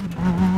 Mm-hmm.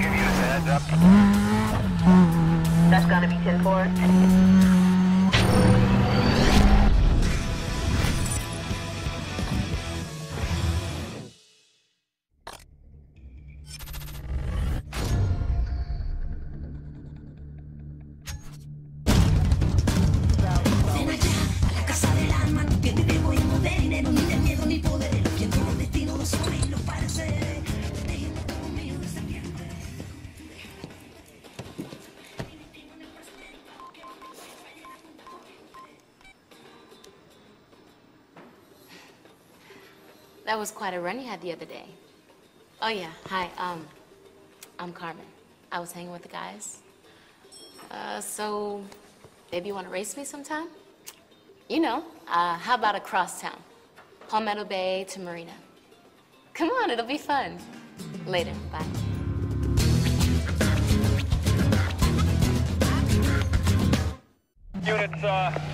Give you a heads up. That's gonna be 10-4. Was quite a run you had the other day. Oh, yeah. Hi, um, I'm Carmen. I was hanging with the guys. Uh, so, maybe you want to race me sometime? You know, uh, how about across town? Palmetto Bay to Marina. Come on, it'll be fun. Later, bye. Units, uh,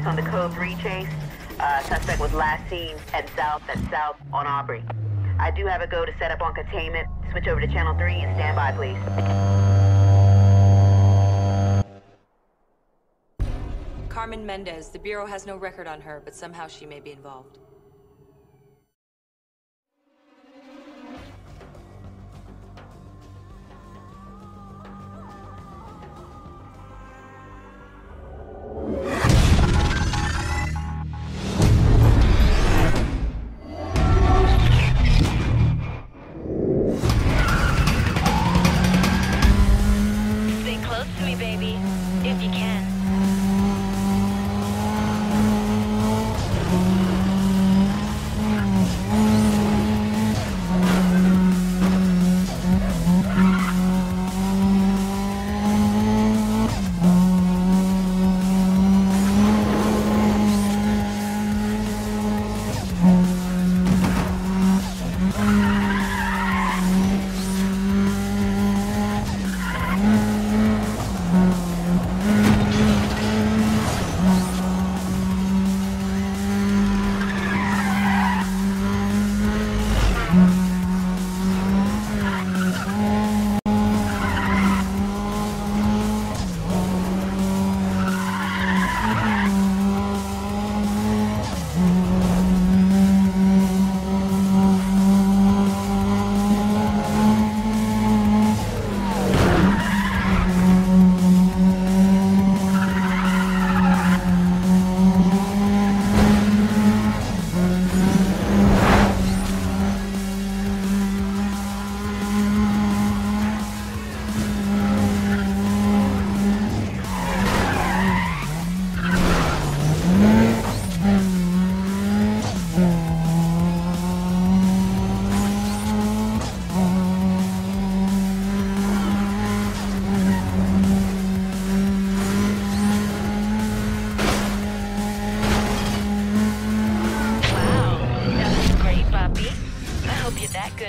units on the code 3 chase. Uh, suspect was last seen at south and south on Aubrey. I do have a go to set up on containment. Switch over to channel 3 and stand by, please. Carmen Mendez. The Bureau has no record on her, but somehow she may be involved.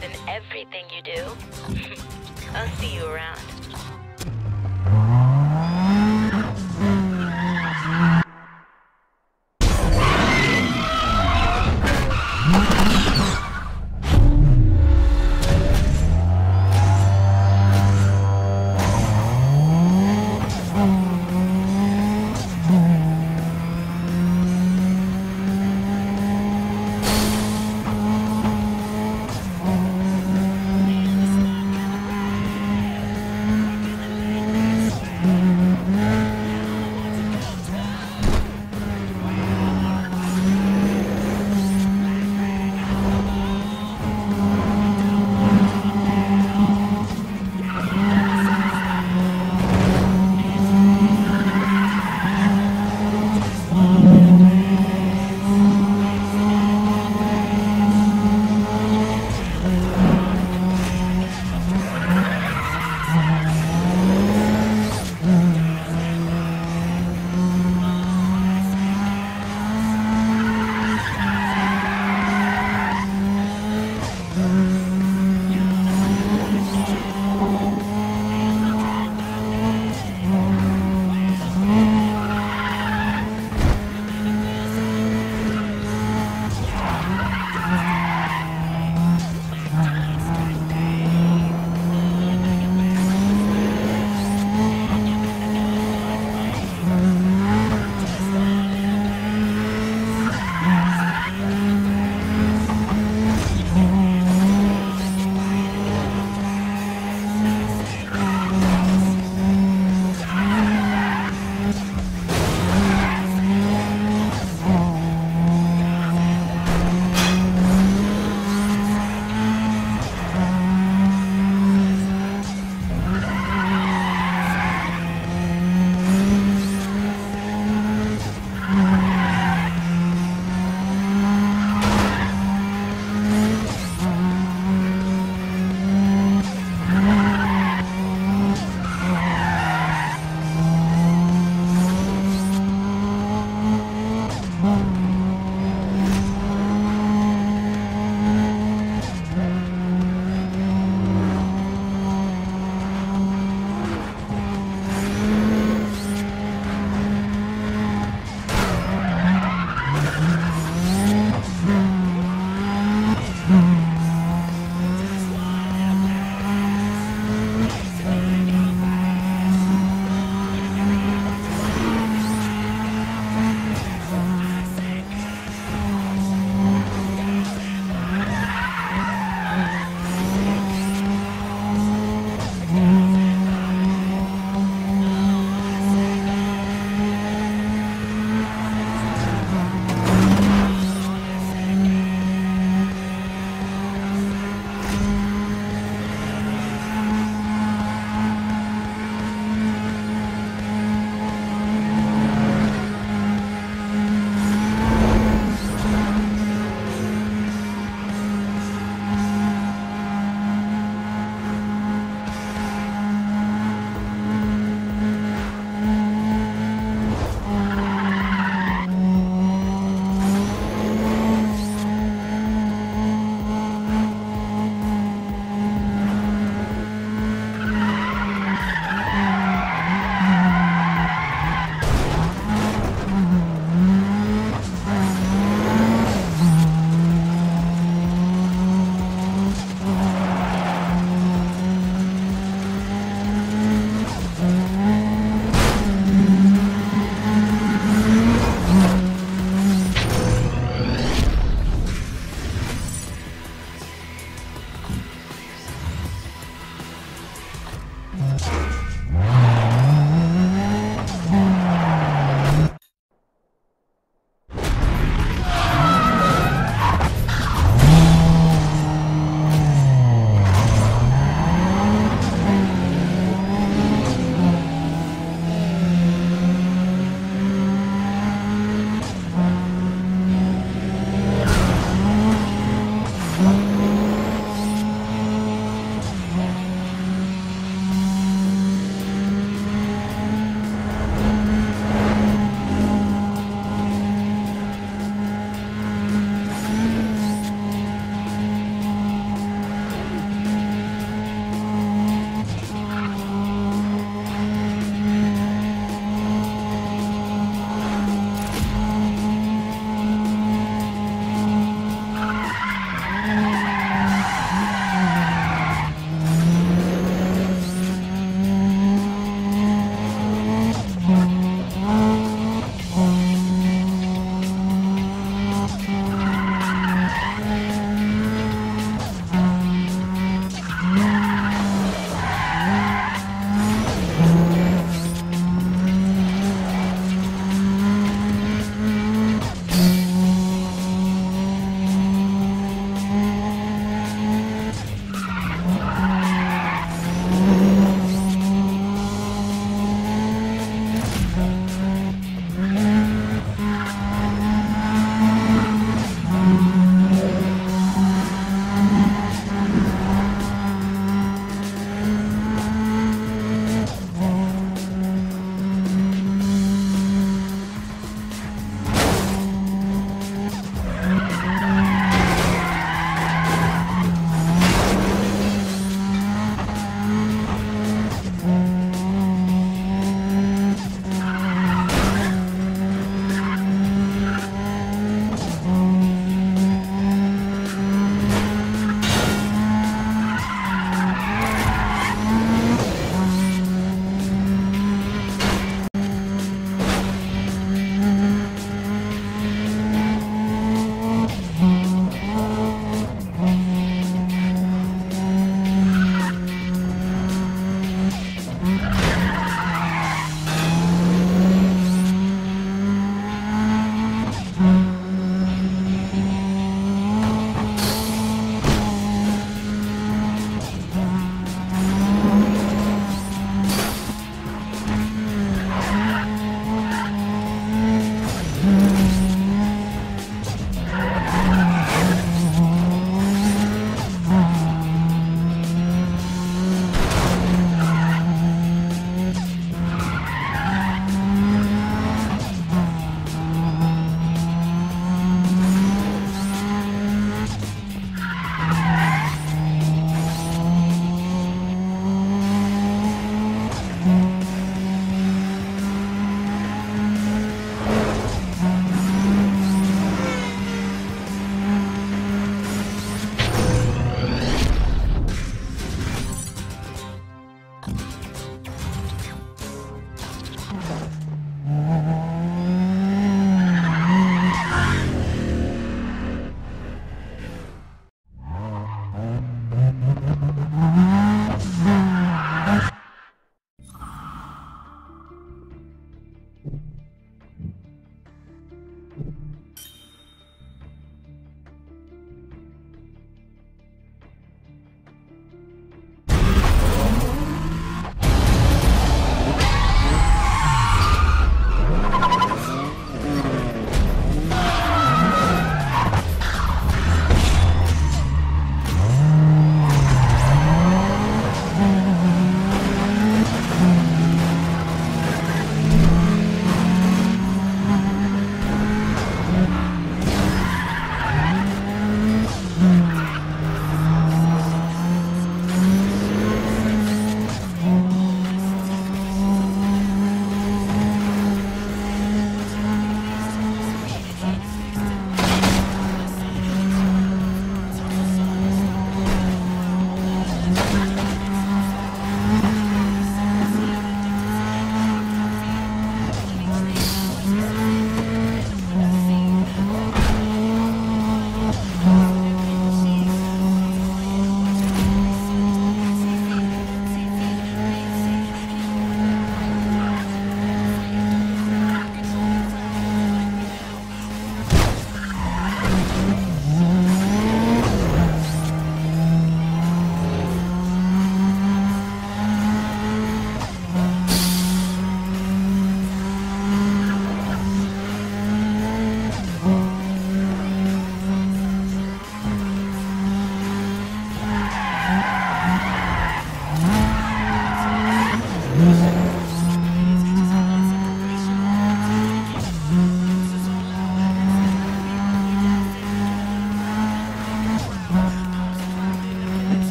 good in everything you do. I'll see you around.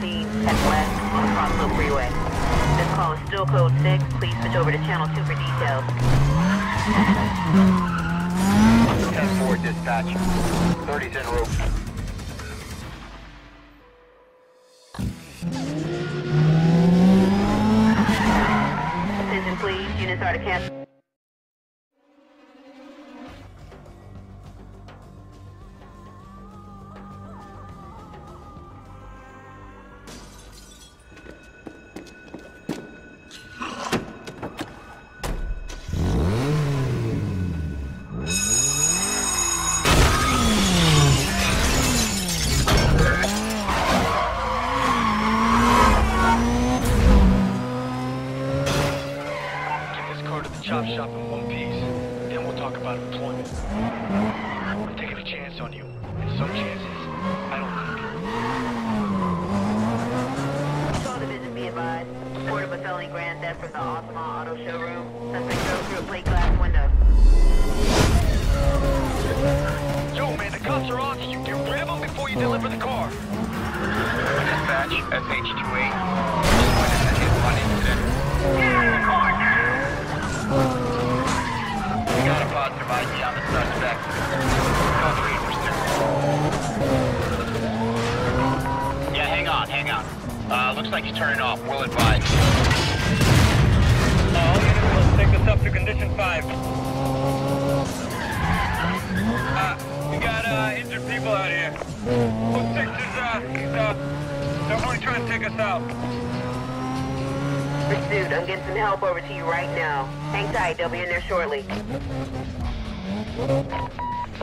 15 west on Crosslope Freeway. This call is still code 6. Please switch over to Channel 2 for details. 10-4 dispatch. 30's en route. Attention please, units are to cancel. I'm getting some help over to you right now. Hang tight, they'll be in there shortly.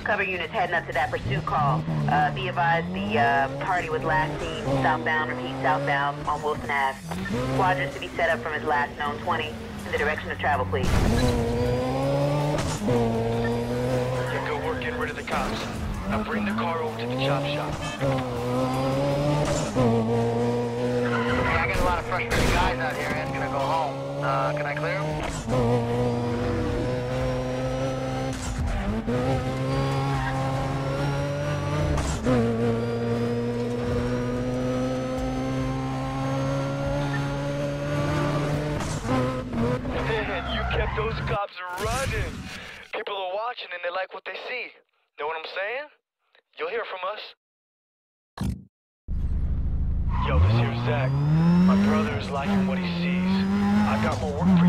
Cover units heading up to that pursuit call. Uh, be advised the uh, party was last seen southbound, repeat southbound on Wilson Ave. Squadrons to be set up from his last known 20 in the direction of travel, please. Get good work getting rid of the cops. Now bring the car over to the chop shop. Can I clear? Man, you kept those cops running. People are watching and they like what they see. Know what I'm saying? You'll hear from us. Yo, this here's Zach. My brother is liking what he sees. I got more.